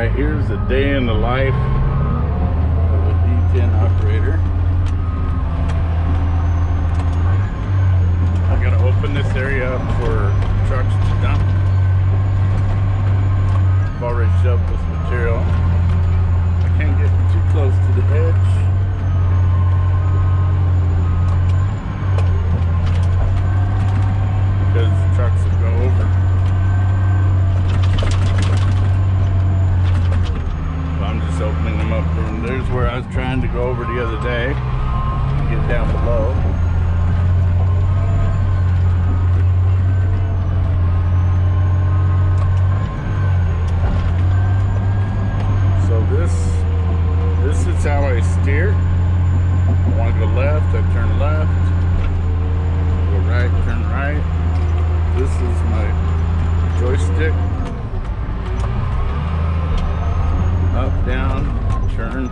right, here's a day in the life of a D10 operator. I gotta open this area up for trucks to dump. I've already shoved this material. I can't get too close to the edge. Because the trucks will go over. So I'm just opening them up. And there's where I was trying to go over the other day. Get down below. So this this is I. I want to go left, I turn left. Go right, turn right. This is my joystick. Up, down, turn.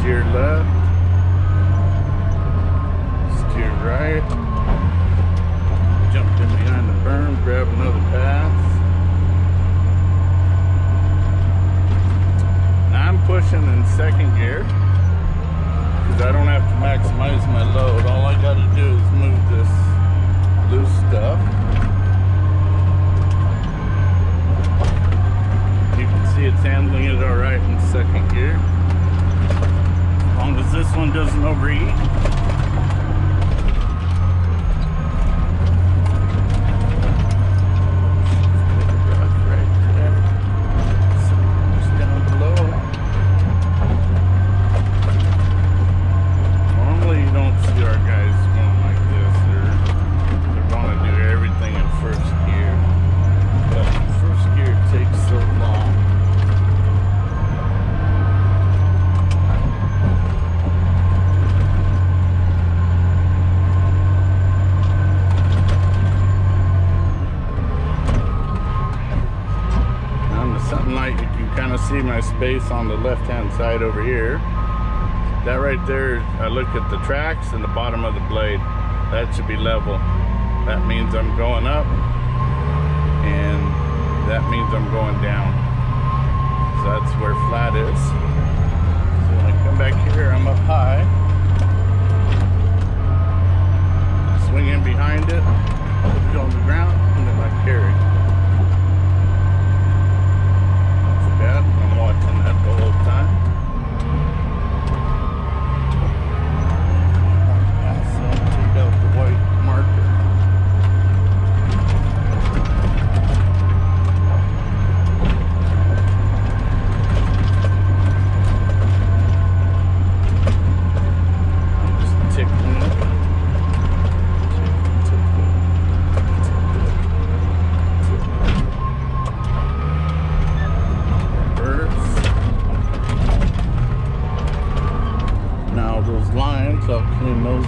Steer left. Steer right. Jumped in behind the berm, grab another pass. Now I'm pushing in second gear because I don't have to maximize my load. All I got to do is move this loose stuff. You can see it's handling it all right in second gear. As long as this one doesn't overheat. Right there. Just down below. Normally you don't see our guys going like this. They're, they're going to do everything in first gear. But first gear takes so long. On the sunlight, you can kind space on the left-hand side over here. That right there, I look at the tracks and the bottom of the blade. That should be level. That means I'm going up, and that means I'm going down. So that's where flat is. So when I come back here, I'm up high. Swing in behind it, it on the ground, and then I carry. That the whole time.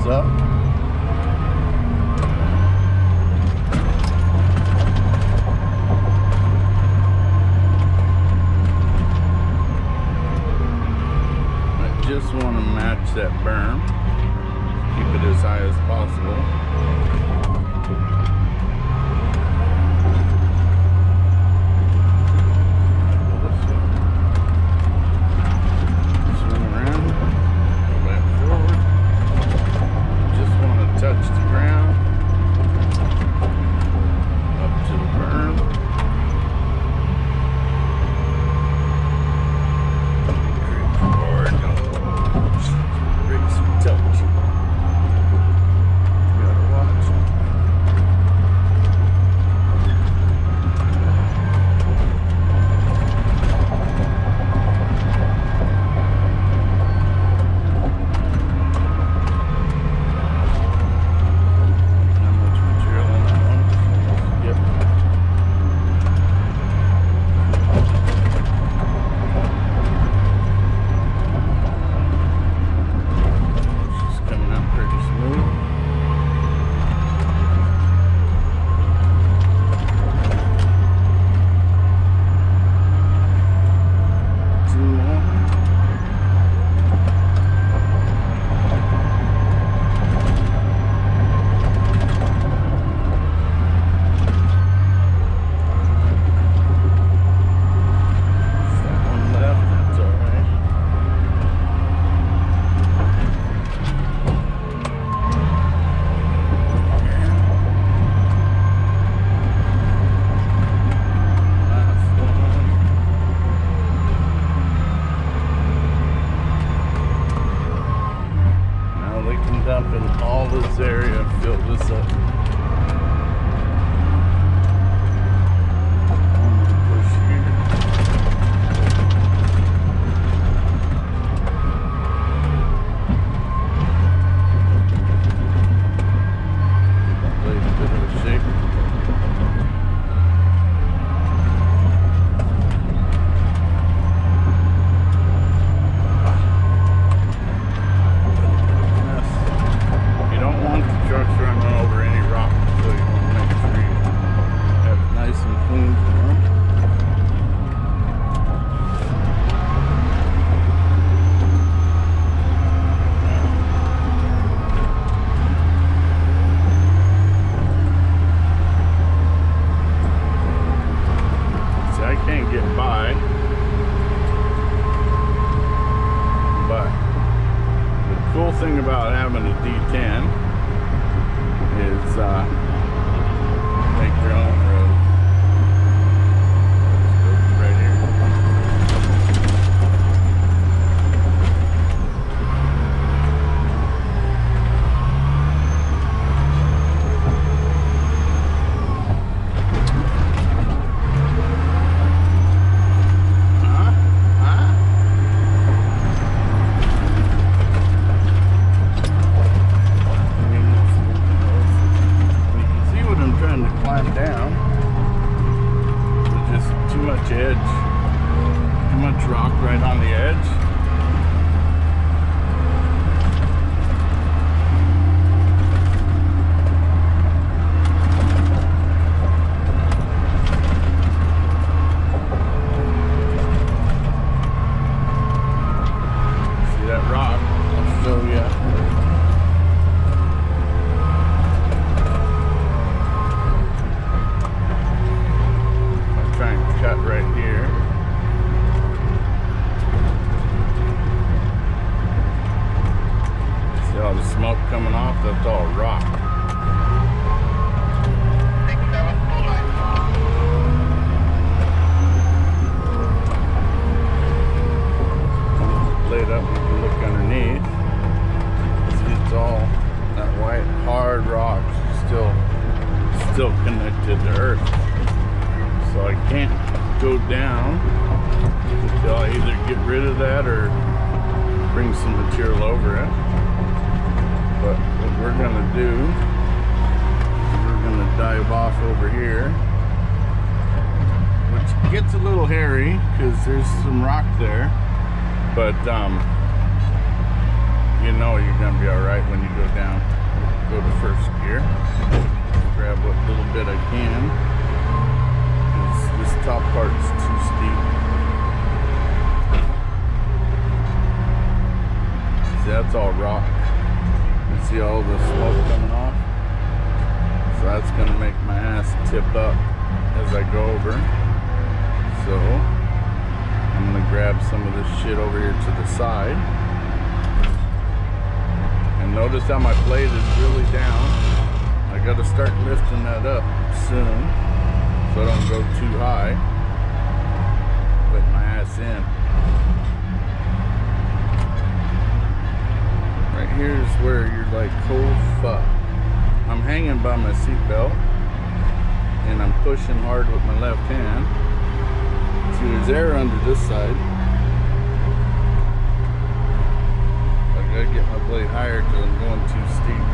up. up and all this area and fill this up. Rock right on the edge. See that rock? I'll show you. I'll try and cut right here. See all the smoke coming off? That's all rock. Blade up, you can look underneath. See, it's all that white hard rock still still connected to earth. So I can't go down until I either get rid of that or bring some material over it. But what we're gonna do, we're gonna dive off over here, which gets a little hairy because there's some rock there. But um, you know you're gonna be all right when you go down. Go to first gear. Grab what little bit I can. This top part's too steep. See, that's all rock. You see all the smoke coming off? So that's gonna make my ass tip up as I go over. So I'm gonna grab some of this shit over here to the side. And notice how my blade is really down. I gotta start lifting that up soon so I don't go too high. Put my ass in. Right here is where you're like, oh fuck. I'm hanging by my seatbelt and I'm pushing hard with my left hand. See, there's air under this side. I gotta get my blade higher because I'm going too steep.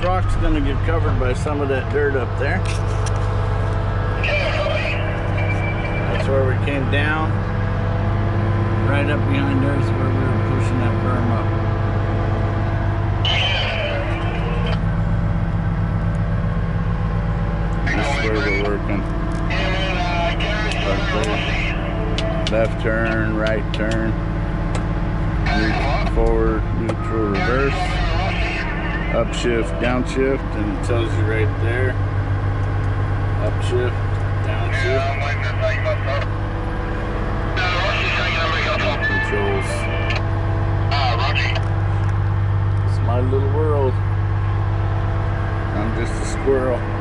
Rock's gonna get covered by some of that dirt up there. That's where we came down. Right up behind there is where we were pushing that berm up. This is where we're working. Left turn, right turn. Upshift, downshift, and it tells you right there. Upshift, downshift. Controls. It's my little world. I'm just a squirrel.